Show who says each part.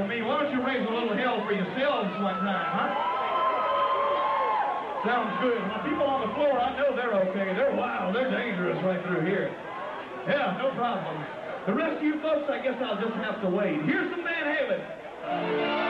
Speaker 1: I me, why don't you raise a little hell for yourselves one time, huh? Sounds good. My people on the floor, I know they're okay. They're wild. They're dangerous right through here. Yeah, no problem. The rest of you folks, I guess I'll just have to wait. Here's Van Halen.